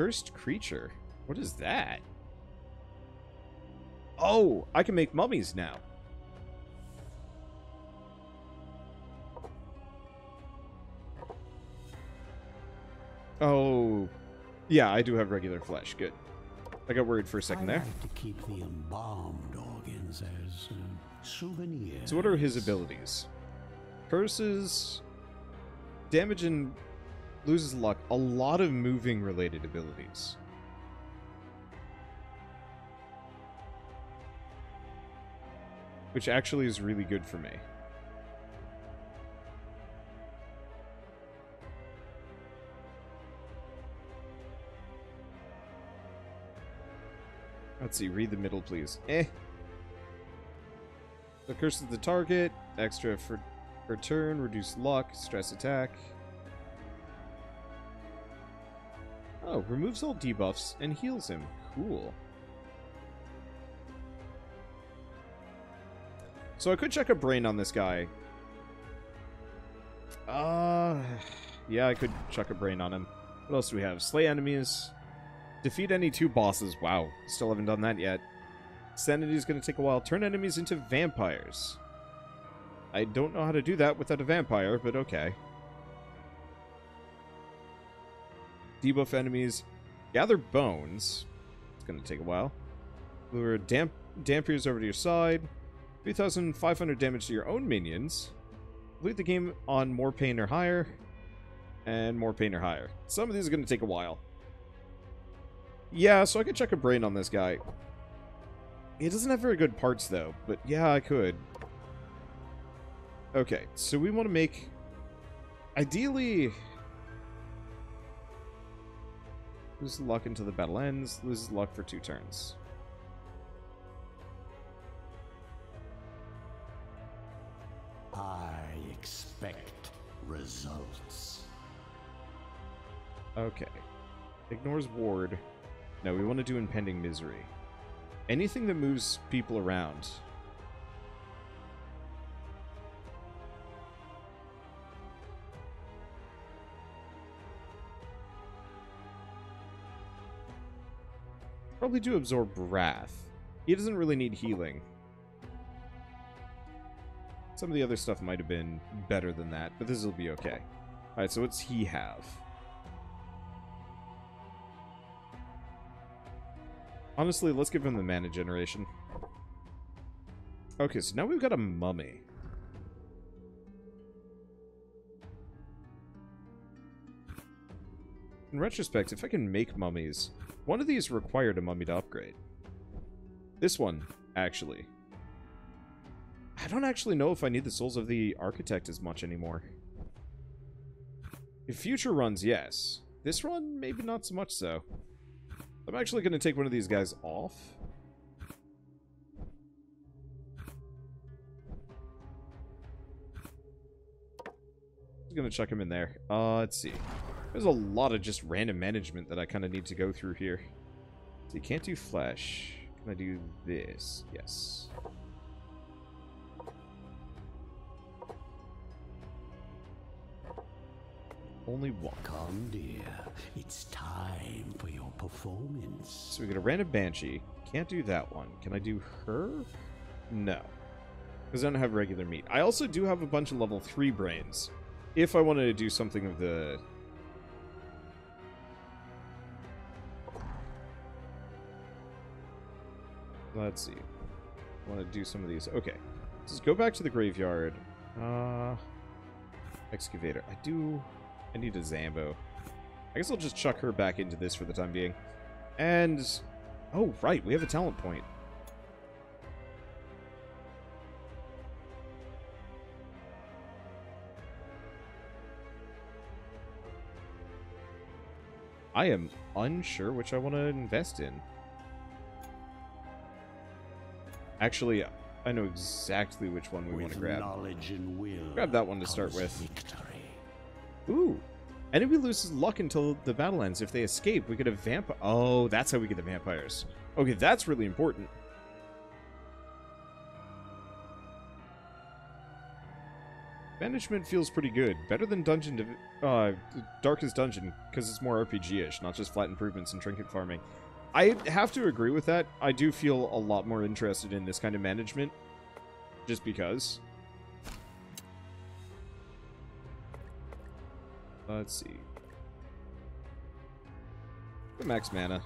cursed creature. What is that? Oh, I can make mummies now. Oh, yeah, I do have regular flesh. Good. I got worried for a second I there. like to keep the embalmed organs as uh, souvenirs. So what are his abilities? Curses, damage and loses luck. A lot of moving related abilities. Which actually is really good for me. Let's see, read the middle, please. Eh. The curse of the target, extra for, for turn, reduce luck, stress attack. Oh, removes all debuffs and heals him. Cool. So I could check a brain on this guy. Uh, yeah, I could chuck a brain on him. What else do we have? Slay enemies. Defeat any two bosses. Wow, still haven't done that yet. Sanity is going to take a while. Turn enemies into vampires. I don't know how to do that without a vampire, but okay. Debuff enemies. Gather bones. It's going to take a while. Lure damp dampiers over to your side. 3,500 damage to your own minions. Complete the game on more pain or higher. And more pain or higher. Some of these are going to take a while. Yeah, so I could check a brain on this guy. He doesn't have very good parts, though, but yeah, I could. Okay, so we want to make... Ideally... Loses luck until the battle ends. Loses luck for two turns. I expect results. Okay. Ignores ward. No, we want to do impending misery. Anything that moves people around. Probably do absorb wrath. He doesn't really need healing. Some of the other stuff might have been better than that, but this will be okay. Alright, so what's he have? Honestly, let's give him the mana generation. Okay, so now we've got a mummy. In retrospect, if I can make mummies, one of these required a mummy to upgrade. This one, actually. I don't actually know if I need the Souls of the Architect as much anymore. In future runs, yes. This run, maybe not so much so. I'm actually going to take one of these guys off. I'm going to chuck him in there. Uh, let's see. There's a lot of just random management that I kind of need to go through here. So you can't do flesh. Can I do this? Yes. Only one. Come, dear. It's time for your performance. So we get a random Banshee. Can't do that one. Can I do her? No. Because I don't have regular meat. I also do have a bunch of level 3 brains. If I wanted to do something of the... Let's see. I want to do some of these. Okay. Let's go back to the graveyard. Uh, excavator. I do... I need a Zambo. I guess I'll just chuck her back into this for the time being. And... Oh, right. We have a talent point. I am unsure which I want to invest in. Actually, I know exactly which one we want to grab. knowledge and will. Grab that one to start with. Victory. Ooh. Enemy loses luck until the battle ends. If they escape, we get a vampire. Oh, that's how we get the vampires. Okay, that's really important. Management feels pretty good. Better than Dungeon Div uh, Darkest Dungeon, because it's more RPG-ish, not just flat improvements and trinket farming. I have to agree with that. I do feel a lot more interested in this kind of management, just because. Let's see. The max mana.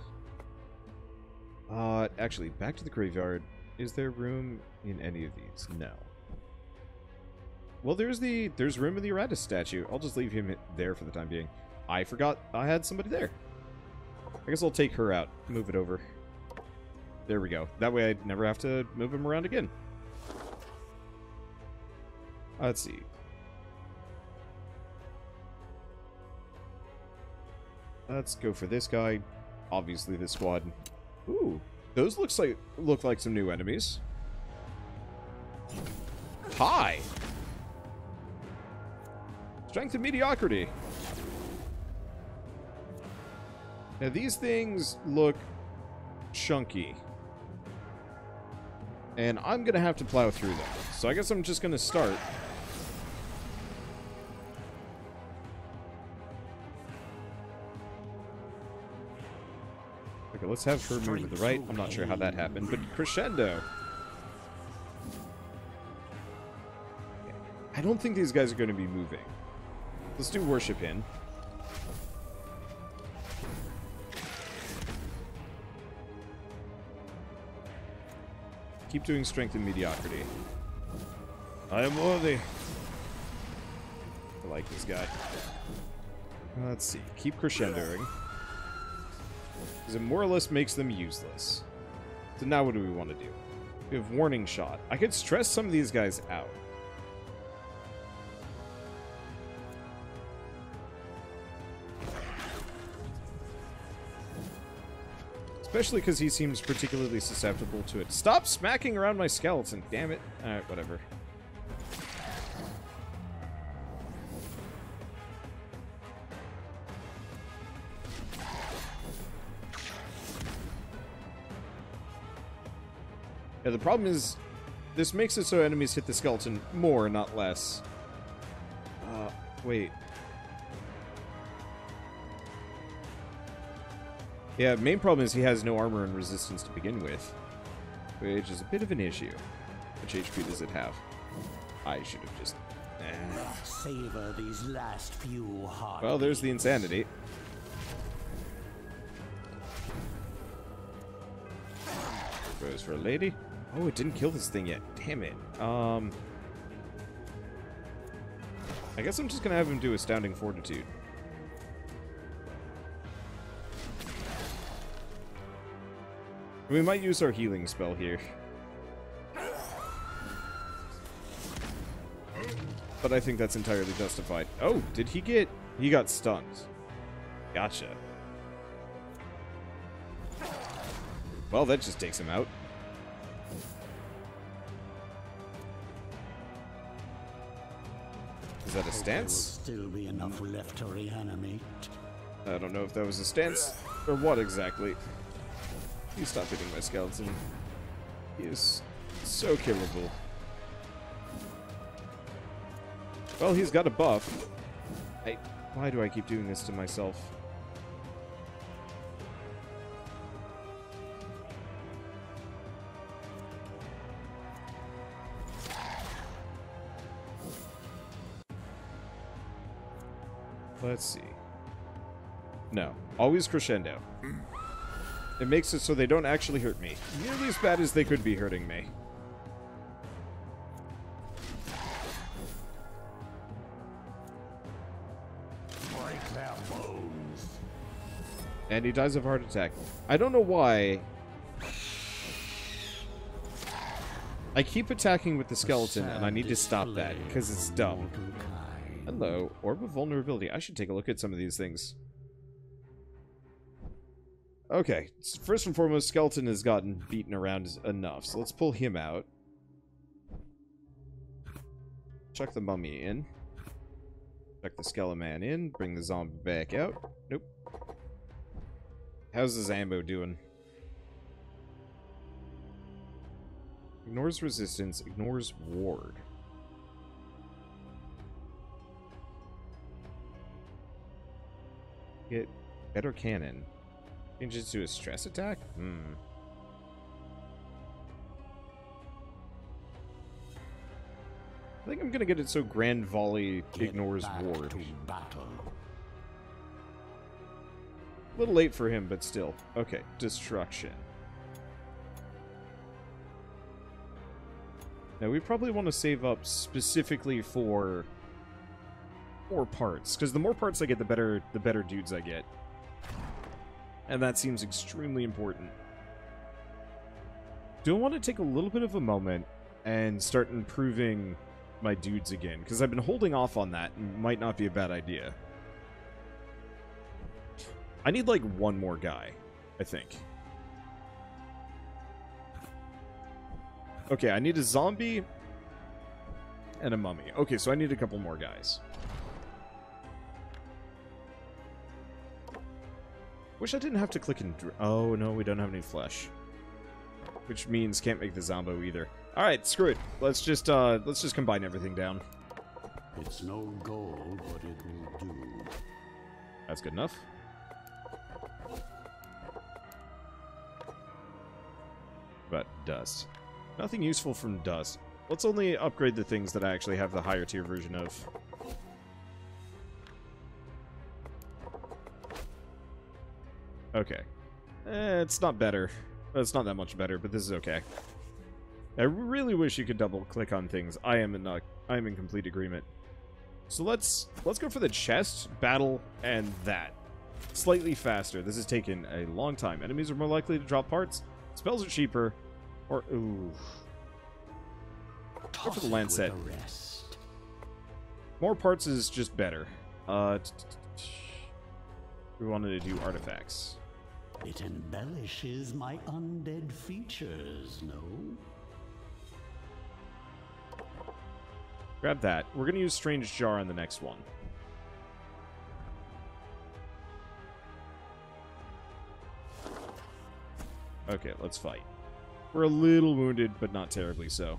Uh, actually, back to the graveyard. Is there room in any of these? No. Well, there's the there's room in the Iratus statue. I'll just leave him there for the time being. I forgot I had somebody there. I guess I'll take her out. Move it over. There we go. That way I'd never have to move him around again. Uh, let's see. Let's go for this guy. Obviously this squad. Ooh, those looks like look like some new enemies. Hi. Strength and mediocrity. Now these things look chunky. And I'm going to have to plow through them. So I guess I'm just going to start. Okay, let's have her move to the right. I'm not sure how that happened, but crescendo. I don't think these guys are going to be moving. Let's do worship in. Keep doing strength and mediocrity. I am worthy. I like this guy. Let's see. Keep crescendoing. Because it more or less makes them useless. So now what do we want to do? We have warning shot. I could stress some of these guys out. Especially because he seems particularly susceptible to it. Stop smacking around my skeleton, damn it. Alright, whatever. Yeah, the problem is, this makes it so enemies hit the skeleton more, not less. Uh, wait. Yeah, main problem is he has no armor and resistance to begin with, which is a bit of an issue. Which HP does it have? I should have just... Eh. Savor these last few. Well, there's the insanity. Goes for a lady. Oh, it didn't kill this thing yet. Damn it. Um... I guess I'm just gonna have him do Astounding Fortitude. We might use our healing spell here. But I think that's entirely justified. Oh, did he get... He got stunned. Gotcha. Well, that just takes him out. Is that a stance? still be enough left to reanimate. I don't know if that was a stance or what exactly. Please stop hitting my skeleton. He is so killable. Well, he's got a buff. I, why do I keep doing this to myself? Let's see. No. Always crescendo. Mm. It makes it so they don't actually hurt me. Nearly as bad as they could be hurting me. And he dies of heart attack. I don't know why. I keep attacking with the skeleton, and I need to stop that, because it's dumb. Hello, Orb of Vulnerability. I should take a look at some of these things. Okay, first and foremost, Skeleton has gotten beaten around enough, so let's pull him out. Chuck the mummy in. Chuck the Skeleman in. Bring the zombie back out. Nope. How's the Zambo doing? Ignores resistance, ignores ward. Get better cannon. Changes to a stress attack? Hmm. I think I'm gonna get it so Grand Volley Get ignores ward. A little late for him, but still. Okay, destruction. Now we probably want to save up specifically for more parts, because the more parts I get, the better the better dudes I get, and that seems extremely important. Do I want to take a little bit of a moment and start improving my dudes again? Because I've been holding off on that, and might not be a bad idea. I need like one more guy, I think. Okay, I need a zombie and a mummy. Okay, so I need a couple more guys. Wish I didn't have to click and... dr- Oh, no, we don't have any flesh. Which means can't make the zombo either. Alright, screw it. Let's just, uh, let's just combine everything down. It's no gold, but it will do. That's good enough. But dust. Nothing useful from dust. Let's only upgrade the things that I actually have the higher tier version of. Okay. Eh, it's not better. It's not that much better, but this is okay. I really wish you could double click on things. I am in uh, I am in complete agreement. So let's let's go for the chest, battle, and that. Slightly faster. This has taken a long time. Enemies are more likely to drop parts. Spells are cheaper. Or ooh. Go for the Lancet. More parts is just better. Uh we wanted to do artifacts. It embellishes my undead features, no? Grab that. We're gonna use Strange Jar on the next one. Okay, let's fight. We're a little wounded, but not terribly so.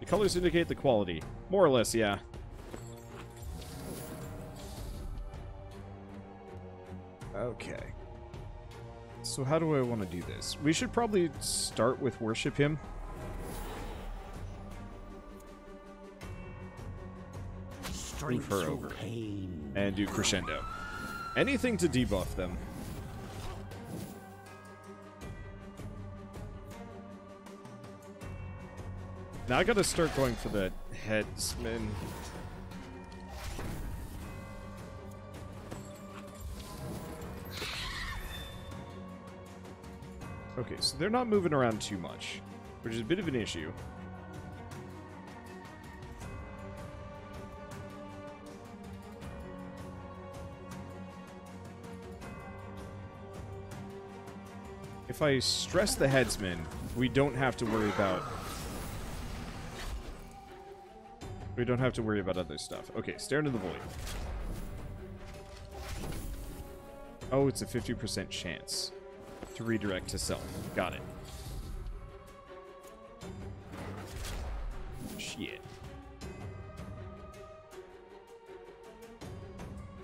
The colors indicate the quality. More or less, yeah. Okay. So how do I want to do this? We should probably start with worship him. Strength her over. pain. and do crescendo. Anything to debuff them. Now I gotta start going for the headsman. So they're not moving around too much, which is a bit of an issue. If I stress the headsman, we don't have to worry about... We don't have to worry about other stuff. Okay, stare into the void. Oh, it's a 50% chance to redirect to self. Got it. Shit.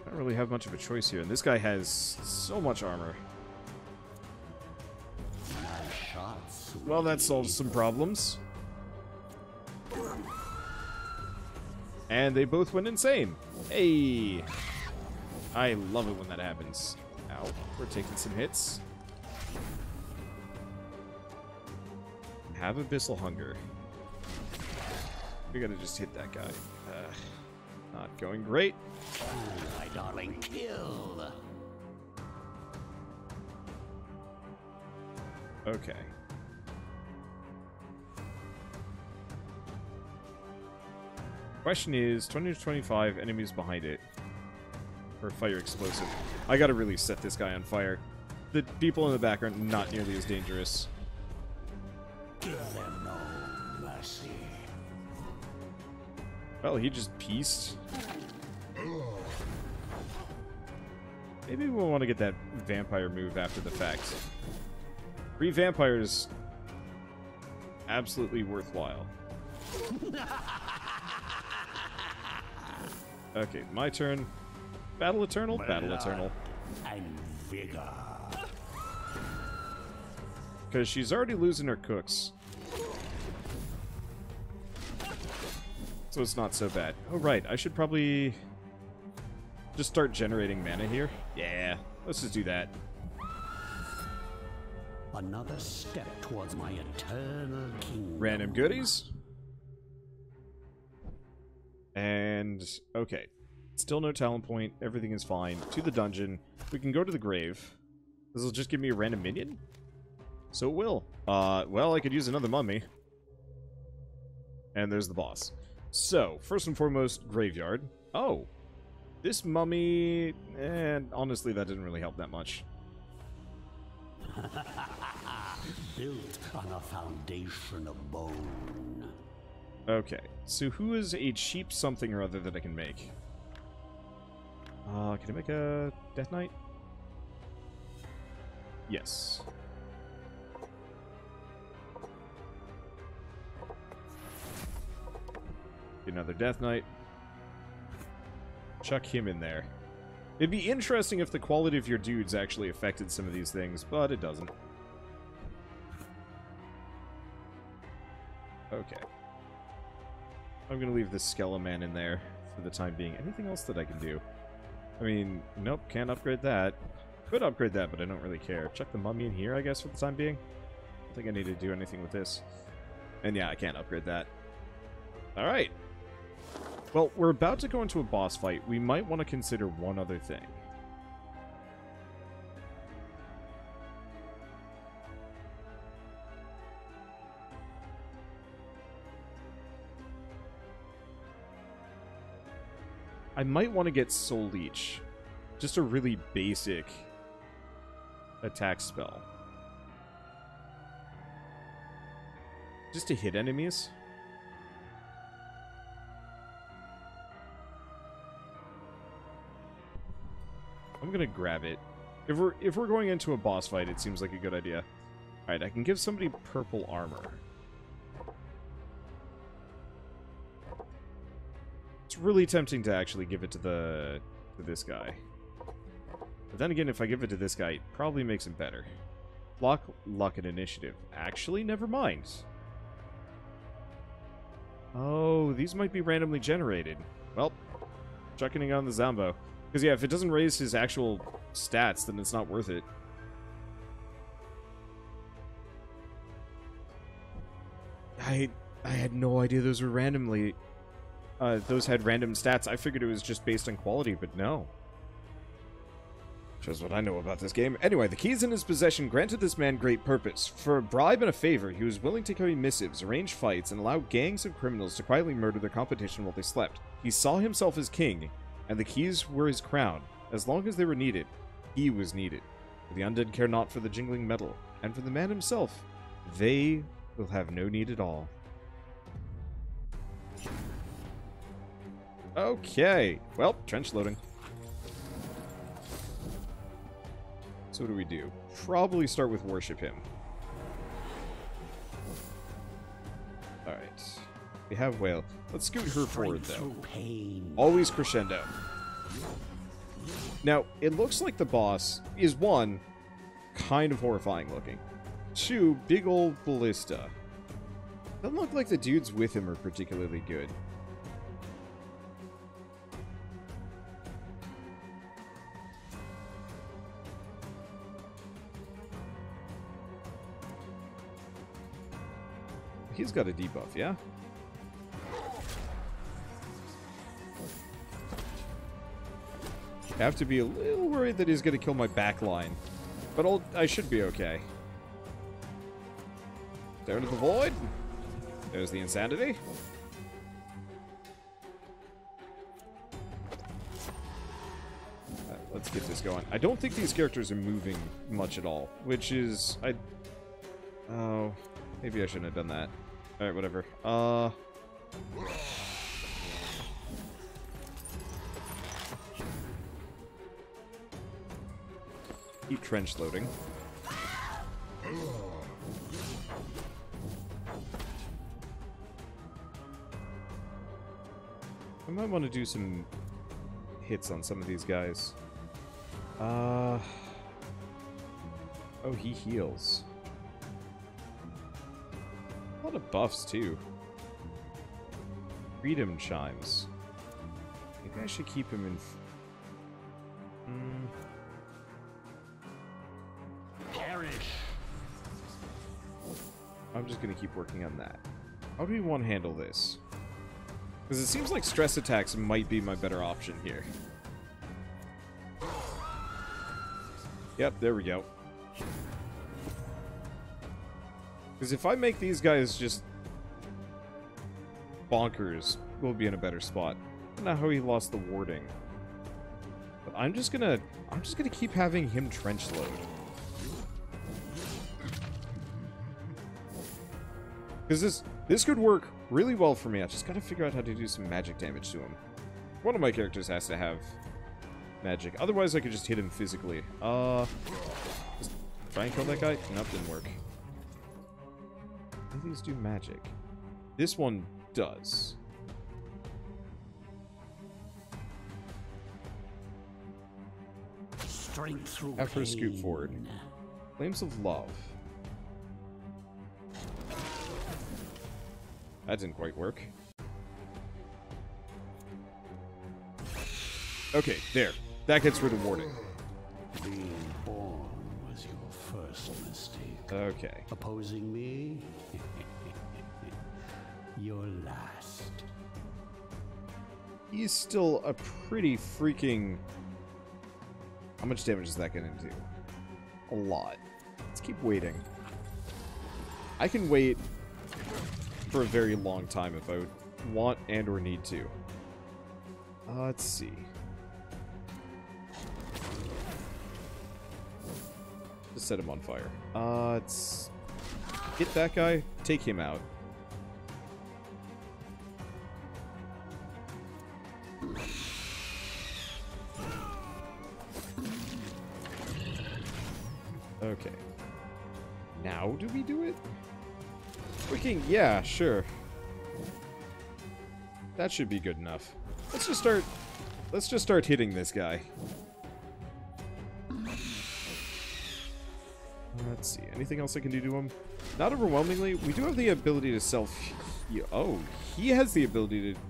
I don't really have much of a choice here, and this guy has so much armor. Well, that solves some problems. And they both went insane. Hey! I love it when that happens. Ow. We're taking some hits. Have Abyssal Hunger. We gotta just hit that guy. Uh, not going great. My darling, kill. Okay. Question is 20 to 25 enemies behind it. Or fire explosive. I gotta really set this guy on fire. The people in the back are not nearly as dangerous. Give them no mercy. Well, he just pieced. Maybe we'll want to get that vampire move after the fact. Three vampires. Absolutely worthwhile. Okay, my turn. Battle Eternal? Battle Eternal. And vigor. Because she's already losing her cooks. So it's not so bad. Oh, right. I should probably just start generating mana here. Yeah, let's just do that. Another step towards my eternal kingdom. Random goodies. And, okay. Still no talent point. Everything is fine. To the dungeon. We can go to the grave. This will just give me a random minion? So it will. Uh, well, I could use another mummy. And there's the boss. So, first and foremost, graveyard. Oh. This mummy... And honestly, that didn't really help that much. Built on a foundation of bone. Okay, so who is a cheap something or other that I can make? Uh, can I make a Death Knight? Yes. Another Death Knight. Chuck him in there. It'd be interesting if the quality of your dudes actually affected some of these things, but it doesn't. Okay. I'm gonna leave the Skeleman in there for the time being. Anything else that I can do? I mean, nope, can't upgrade that. Could upgrade that, but I don't really care. Check the mummy in here, I guess, for the time being. I don't think I need to do anything with this. And yeah, I can't upgrade that. Alright. Well, we're about to go into a boss fight. We might want to consider one other thing. I might want to get Soul Leech. Just a really basic attack spell. Just to hit enemies. I'm gonna grab it. If we're if we're going into a boss fight, it seems like a good idea. Alright, I can give somebody purple armor. It's really tempting to actually give it to the to this guy. But then again, if I give it to this guy, it probably makes him better. Luck, luck, and initiative. Actually, never mind. Oh, these might be randomly generated. Well, chucking on the Zombo. Because, yeah, if it doesn't raise his actual stats, then it's not worth it. I I had no idea those were randomly... Uh, those had random stats. I figured it was just based on quality, but no. Shows what I know about this game. Anyway, the keys in his possession granted this man great purpose. For a bribe and a favor, he was willing to carry missives, arrange fights, and allow gangs of criminals to quietly murder their competition while they slept. He saw himself as king, and the keys were his crown. As long as they were needed, he was needed. The undead care not for the jingling metal, and for the man himself, they will have no need at all. Okay, well, trench loading. So what do we do? Probably start with worship him. Alright. We have whale. Let's scoot her forward, though. Always crescendo. Now, it looks like the boss is one, kind of horrifying looking. Two, big old ballista. Doesn't look like the dudes with him are particularly good. He's got a debuff, yeah? Have to be a little worried that he's going to kill my back line. But I'll, I should be okay. Down to the void. There's the insanity. Let's get this going. I don't think these characters are moving much at all, which is... I. Oh, maybe I shouldn't have done that. Alright, whatever. Uh... Keep trench loading. I might want to do some hits on some of these guys. Uh. Oh, he heals. A lot of buffs, too. Freedom chimes. Maybe I should keep him in. Just gonna keep working on that. How do we want to handle this? Because it seems like stress attacks might be my better option here. Yep, there we go. Because if I make these guys just bonkers, we'll be in a better spot. I don't know how he lost the warding. But I'm just gonna I'm just gonna keep having him trench load. Because this this could work really well for me. I just gotta figure out how to do some magic damage to him. One of my characters has to have magic. Otherwise, I could just hit him physically. Uh, try and kill that guy? Nope, didn't work. Do these do magic? This one does. Strength through After a scoot forward. Flames of Love. That didn't quite work. Okay, there. That gets rid of warding. Being born was your first mistake. Okay. Opposing me? your last. He's still a pretty freaking... How much damage is that going to do? A lot. Let's keep waiting. I can wait for a very long time if I would want and or need to. Uh, let's see. Just set him on fire. Uh, let's hit that guy, take him out. Yeah, sure. That should be good enough. Let's just start, let's just start hitting this guy. Let's see, anything else I can do to him? Not overwhelmingly. We do have the ability to self... Oh, he has the ability to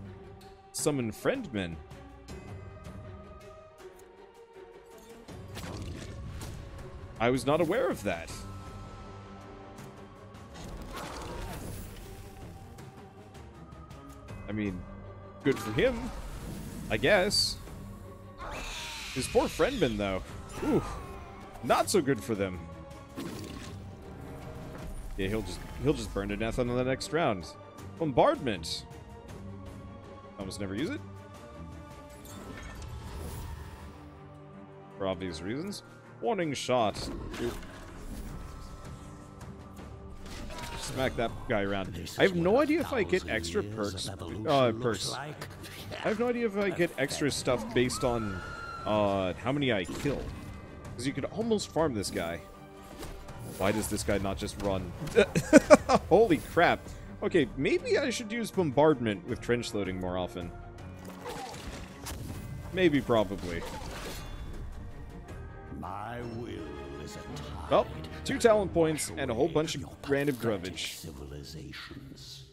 summon friendmen. I was not aware of that. Mean, good for him, I guess. His poor friendmen, though. Ooh, not so good for them. Yeah, he'll just he'll just burn to death on the next round. Bombardment. Almost never use it. For obvious reasons. Warning shot. Smack that guy around. I have no idea if I get extra perks. Uh, perks. I have no idea if I get extra stuff based on uh, how many I kill. Because you could almost farm this guy. Why does this guy not just run? Holy crap. Okay, maybe I should use bombardment with trench loading more often. Maybe, probably. My will is a tide. Well, two talent points and a whole bunch of random garbage. Civilizations.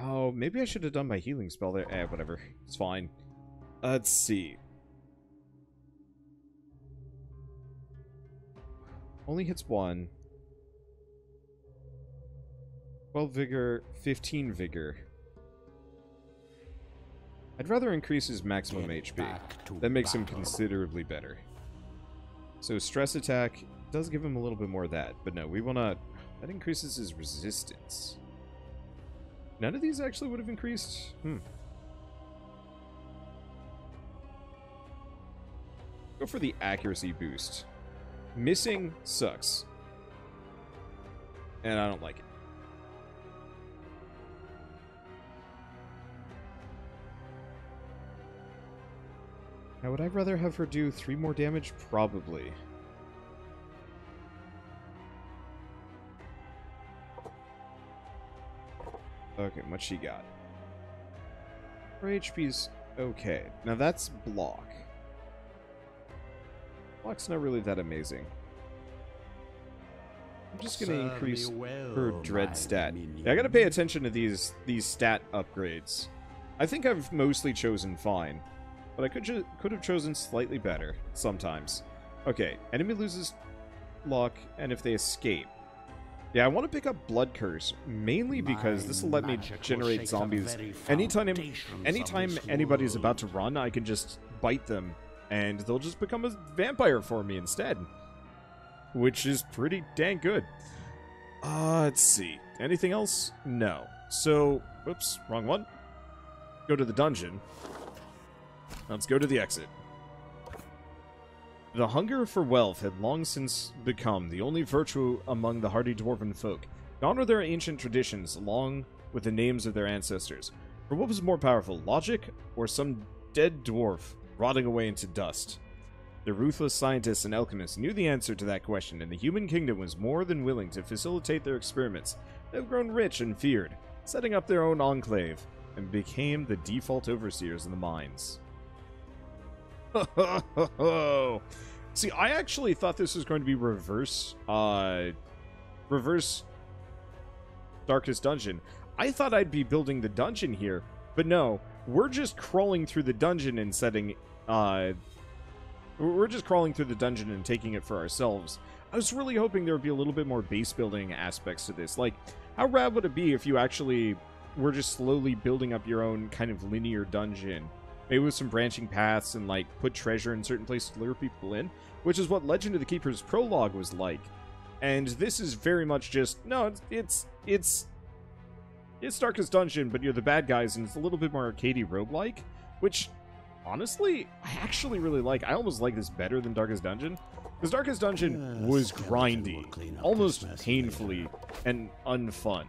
Oh, maybe I should have done my healing spell there. Eh, whatever. It's fine. Let's see. Only hits one. 12 vigor, 15 vigor. I'd rather increase his maximum HP. That makes him considerably better. So stress attack does give him a little bit more of that, but no, we will not. That increases his resistance. None of these actually would have increased. Hmm. Go for the accuracy boost. Missing sucks. And I don't like it. Would I rather have her do three more damage? Probably. Okay, what she got? Her HP's Okay, now that's block. Block's not really that amazing. I'm just gonna Serve increase well, her dread stat. Yeah, I gotta pay attention to these these stat upgrades. I think I've mostly chosen fine, but I could could have chosen slightly better sometimes. Okay, enemy loses luck, and if they escape. Yeah, I want to pick up Blood Curse mainly because My this will let me generate zombies. Anytime, anytime anybody's world. about to run, I can just bite them, and they'll just become a vampire for me instead, which is pretty dang good. Uh, let's see. Anything else? No. So, oops, wrong one. Go to the dungeon. Let's go to the exit. The hunger for wealth had long since become the only virtue among the hardy dwarven folk. To honor their ancient traditions along with the names of their ancestors. For what was more powerful, logic or some dead dwarf rotting away into dust? The ruthless scientists and alchemists knew the answer to that question, and the human kingdom was more than willing to facilitate their experiments. They've grown rich and feared, setting up their own enclave, and became the default overseers in the mines. See, I actually thought this was going to be reverse, uh, reverse Darkest Dungeon. I thought I'd be building the dungeon here, but no, we're just crawling through the dungeon and setting, uh, we're just crawling through the dungeon and taking it for ourselves. I was really hoping there would be a little bit more base building aspects to this. Like, how rad would it be if you actually were just slowly building up your own kind of linear dungeon? Maybe with some branching paths and, like, put treasure in certain places to lure people in, which is what Legend of the Keeper's prologue was like. And this is very much just, no, it's, it's, it's, it's Darkest Dungeon, but you're the bad guys, and it's a little bit more arcadey roguelike, which honestly, I actually really like. I almost like this better than Darkest Dungeon. Because Darkest Dungeon was grindy, almost painfully, and unfun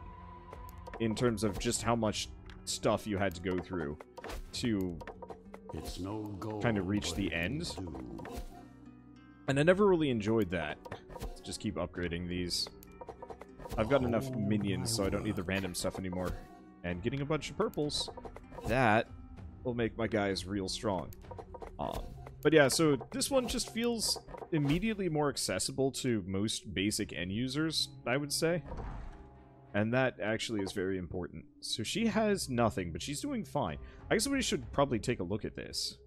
in terms of just how much stuff you had to go through to It's no gold Kinda reach the end. And I never really enjoyed that. Let's just keep upgrading these. I've got enough Oh, minions, so I don't need the random stuff anymore. And getting a bunch of purples, that will make my guys real strong. Um, but yeah, so this one just feels immediately more accessible to most basic end users, I would say. And that actually is very important. So she has nothing, but she's doing fine. I guess somebody should probably take a look at this.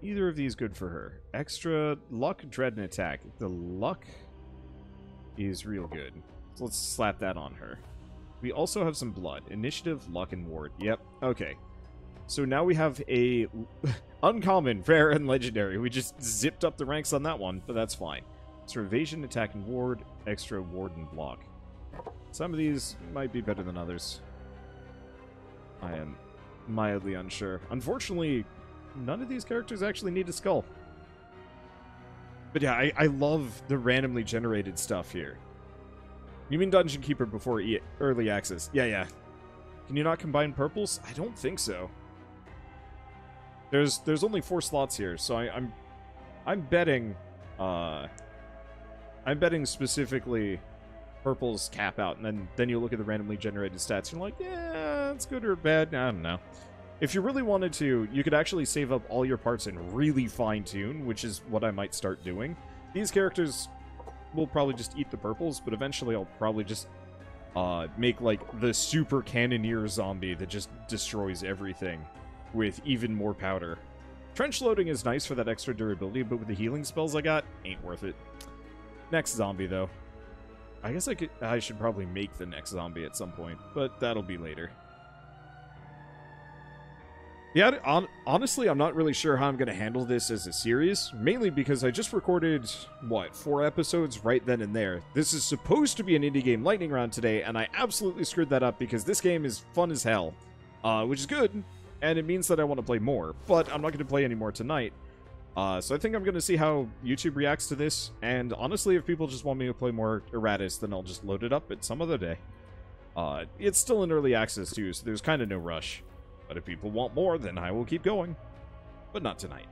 Either of these good for her. Extra luck, dread, and attack. The luck is real good. So let's slap that on her. We also have some blood. Initiative, luck, and ward. Yep. Okay. So now we have a uncommon, rare, and legendary. We just zipped up the ranks on that one, but that's fine. So evasion, attack, and ward. Extra warden block. Some of these might be better than others. I am mildly unsure. Unfortunately, none of these characters actually need a skull. But yeah, I, I love the randomly generated stuff here. You mean Dungeon Keeper before e early access? Yeah, yeah. Can you not combine purples? I don't think so. There's there's only four slots here, so I, I'm I'm betting uh I'm betting specifically purples cap out, and then then you look at the randomly generated stats, and you're like, yeah, it's good or bad. I don't know. If you really wanted to, you could actually save up all your parts and really fine tune, which is what I might start doing. These characters will probably just eat the purples, but eventually I'll probably just uh, make like the super cannoneer zombie that just destroys everything with even more powder. Trench loading is nice for that extra durability, but with the healing spells I got, ain't worth it. Next zombie though. I guess I could I should probably make the next zombie at some point, but that'll be later. Yeah, on, honestly, I'm not really sure how I'm going to handle this as a series, mainly because I just recorded, what, four episodes right then and there. This is supposed to be an indie game lightning round today, and I absolutely screwed that up because this game is fun as hell, uh, which is good, and it means that I want to play more, but I'm not going to play any more tonight. Uh, so I think I'm going to see how YouTube reacts to this, and honestly, if people just want me to play more Iratus, then I'll just load it up at some other day. Uh, it's still in early access too, so there's kind of no rush. But if people want more, then I will keep going. But not tonight.